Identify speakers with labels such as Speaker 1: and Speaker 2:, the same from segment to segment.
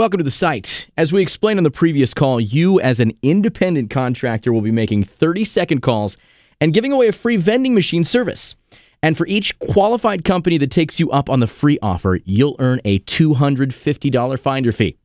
Speaker 1: Welcome to the site. As we explained on the previous call, you as an independent contractor will be making 30 second calls and giving away a free vending machine service. And for each qualified company that takes you up on the free offer, you'll earn a $250 finder fee.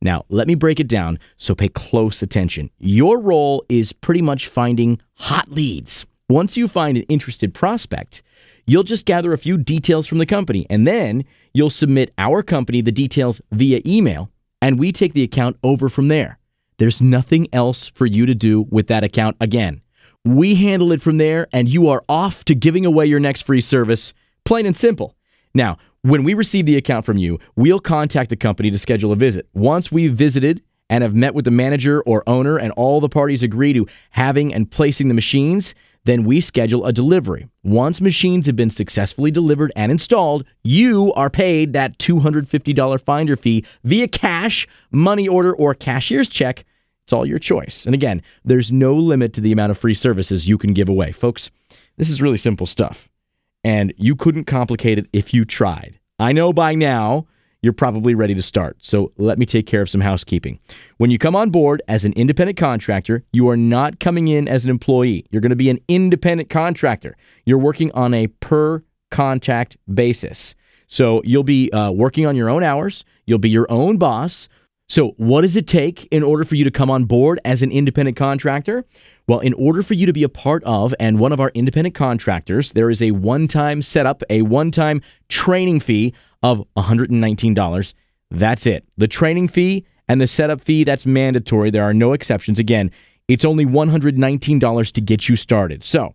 Speaker 1: Now, let me break it down, so pay close attention. Your role is pretty much finding hot leads. Once you find an interested prospect, you'll just gather a few details from the company, and then you'll submit our company the details via email, and we take the account over from there. There's nothing else for you to do with that account again. We handle it from there, and you are off to giving away your next free service, plain and simple. Now, when we receive the account from you, we'll contact the company to schedule a visit. Once we've visited and have met with the manager or owner and all the parties agree to having and placing the machines, then we schedule a delivery. Once machines have been successfully delivered and installed, you are paid that $250 finder fee via cash, money order, or cashier's check. It's all your choice. And again, there's no limit to the amount of free services you can give away. Folks, this is really simple stuff. And you couldn't complicate it if you tried. I know by now you're probably ready to start. So let me take care of some housekeeping. When you come on board as an independent contractor, you are not coming in as an employee. You're going to be an independent contractor. You're working on a per contract basis. So you'll be uh, working on your own hours, you'll be your own boss. So, what does it take in order for you to come on board as an independent contractor? Well, in order for you to be a part of and one of our independent contractors, there is a one time setup, a one time training fee of $119. That's it. The training fee and the setup fee, that's mandatory. There are no exceptions. Again, it's only $119 to get you started. So,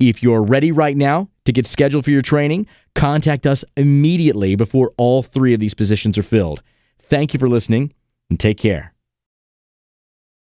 Speaker 1: if you're ready right now to get scheduled for your training, contact us immediately before all three of these positions are filled. Thank you for listening and take care.